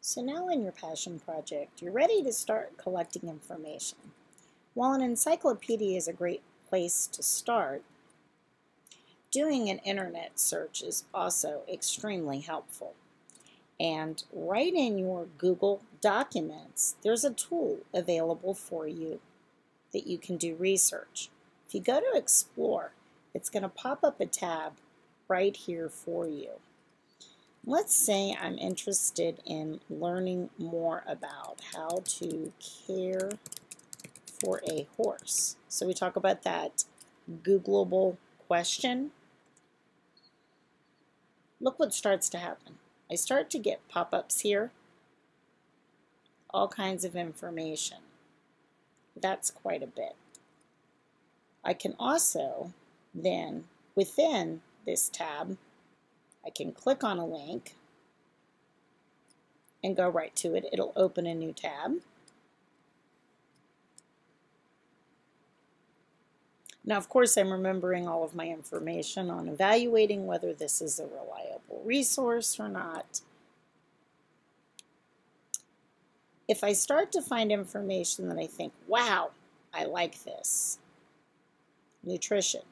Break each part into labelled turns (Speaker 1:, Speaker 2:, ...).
Speaker 1: So now in your passion project, you're ready to start collecting information. While an encyclopedia is a great place to start, doing an internet search is also extremely helpful. And right in your Google Documents, there's a tool available for you that you can do research. If you go to Explore, it's going to pop up a tab right here for you. Let's say I'm interested in learning more about how to care for a horse. So we talk about that Googleable question. Look what starts to happen. I start to get pop-ups here, all kinds of information. That's quite a bit. I can also then, within this tab, I can click on a link and go right to it. It'll open a new tab. Now, of course, I'm remembering all of my information on evaluating whether this is a reliable resource or not. If I start to find information that I think, wow, I like this, nutrition.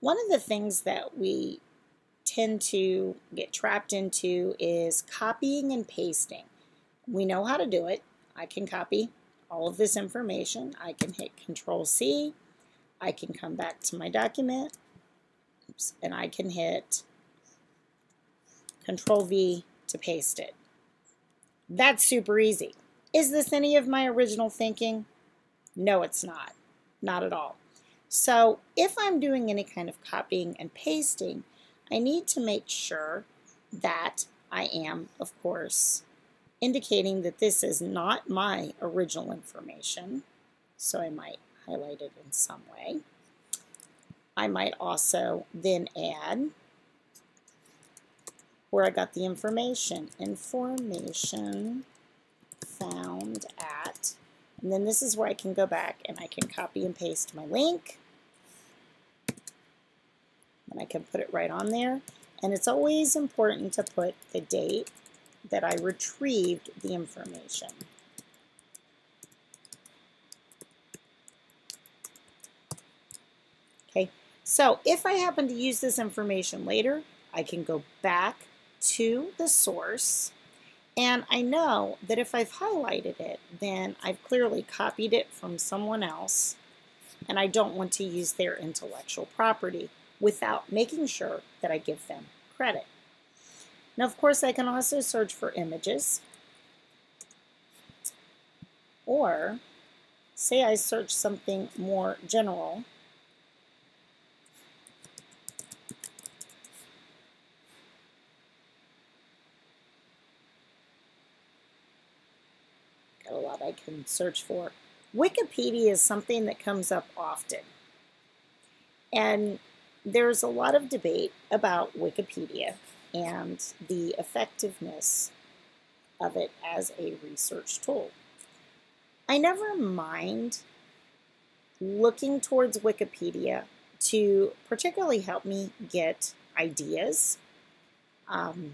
Speaker 1: One of the things that we tend to get trapped into is copying and pasting. We know how to do it. I can copy all of this information. I can hit Control C. I can come back to my document. Oops, and I can hit Control V to paste it. That's super easy. Is this any of my original thinking? No, it's not. Not at all. So if I'm doing any kind of copying and pasting, I need to make sure that I am, of course, indicating that this is not my original information. So I might highlight it in some way. I might also then add where I got the information. Information found at, and then this is where I can go back and I can copy and paste my link and I can put it right on there. And it's always important to put the date that I retrieved the information. Okay, so if I happen to use this information later, I can go back to the source and I know that if I've highlighted it, then I've clearly copied it from someone else and I don't want to use their intellectual property without making sure that I give them credit. Now, of course, I can also search for images. Or, say I search something more general. Got a lot I can search for. Wikipedia is something that comes up often. And there's a lot of debate about Wikipedia and the effectiveness of it as a research tool. I never mind looking towards Wikipedia to particularly help me get ideas. Um,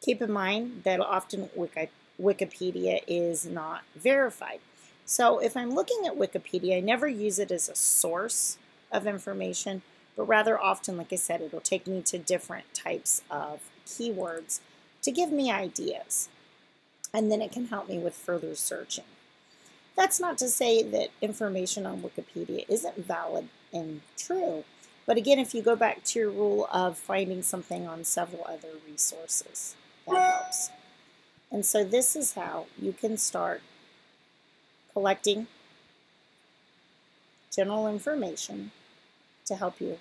Speaker 1: keep in mind that often Wiki Wikipedia is not verified. So if I'm looking at Wikipedia, I never use it as a source of information but rather often, like I said, it'll take me to different types of keywords to give me ideas. And then it can help me with further searching. That's not to say that information on Wikipedia isn't valid and true, but again, if you go back to your rule of finding something on several other resources, that helps. And so this is how you can start collecting general information to help you